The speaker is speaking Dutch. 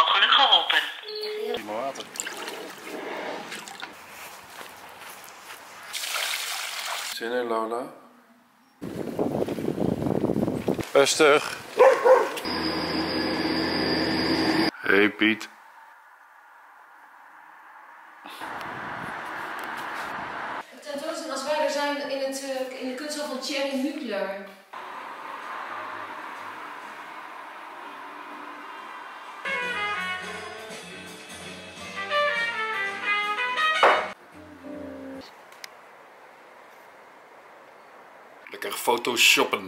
mogelijk geholpen. Prima water. Zin in Lola? Rustig. Hey Piet. De tentoonstelling als wij er zijn in, het, eh, in de kunsthal van Thierry Mugler. Lekker photoshoppen.